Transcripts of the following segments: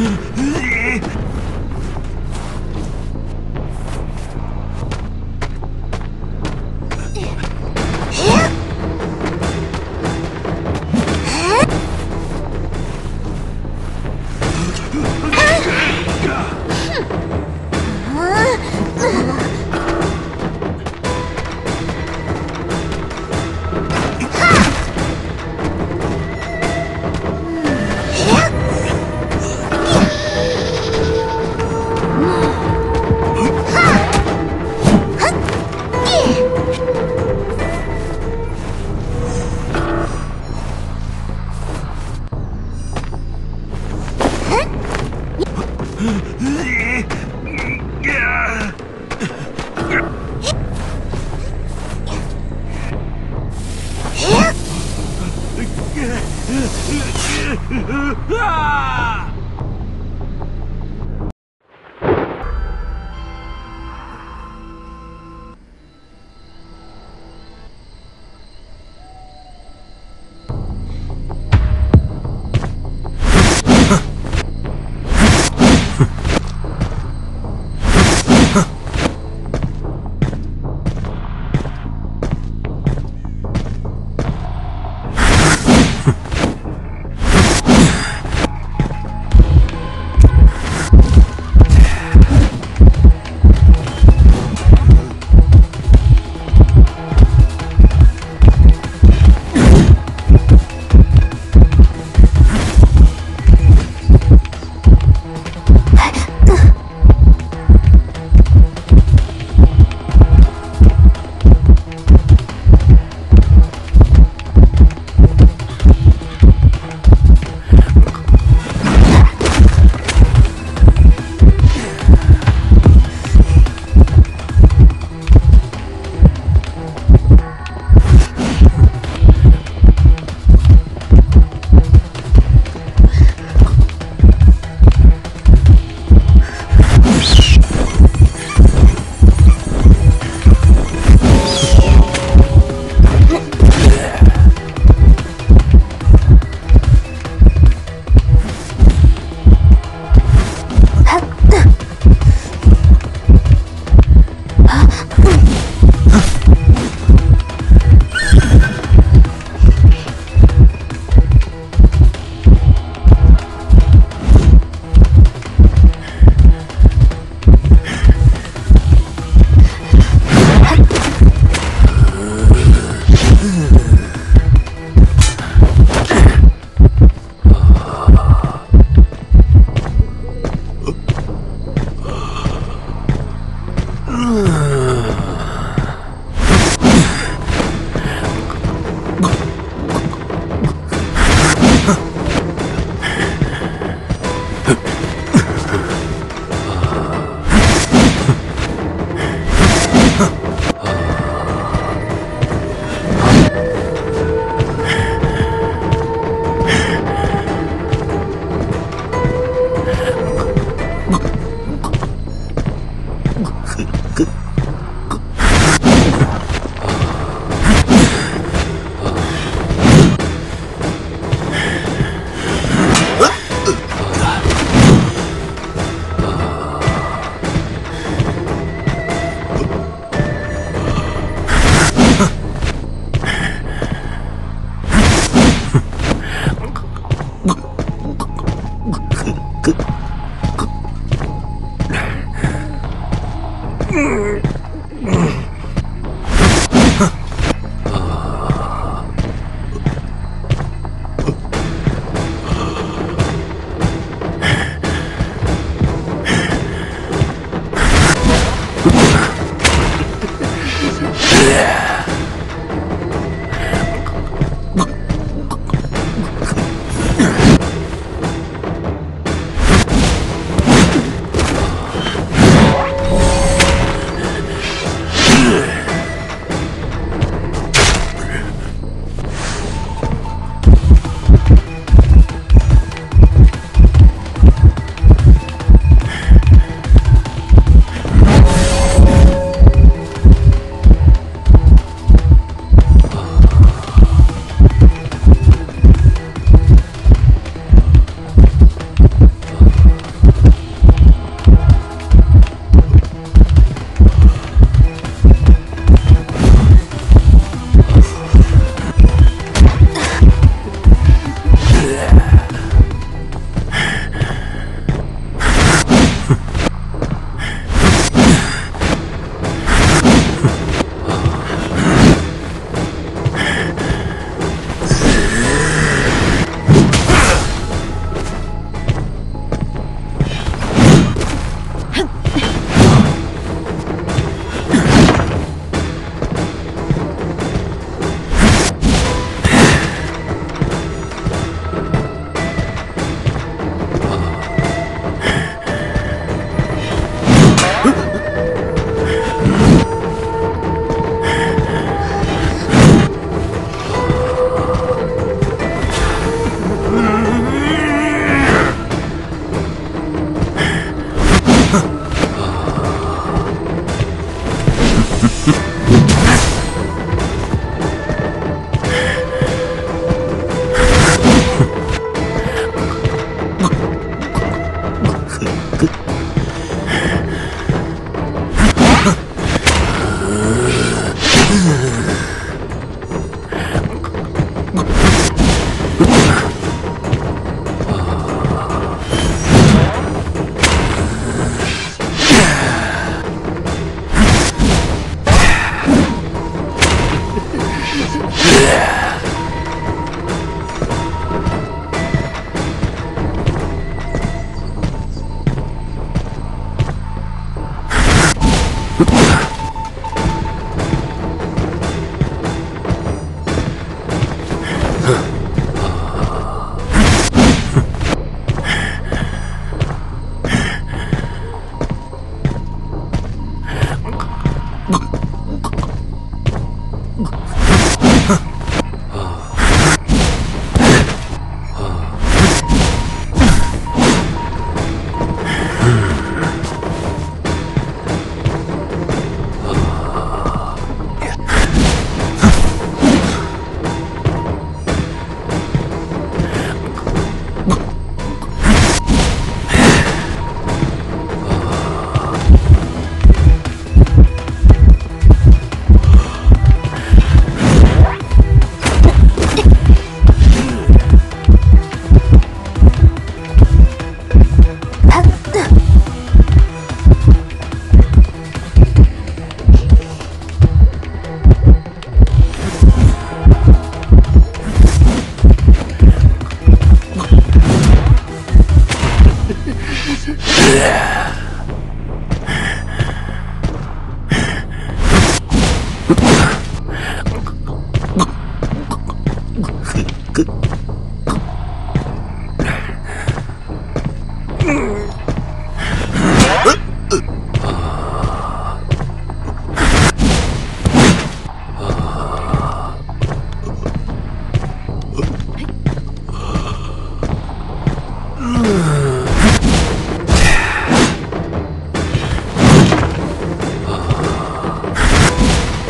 Huh?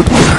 Yeah.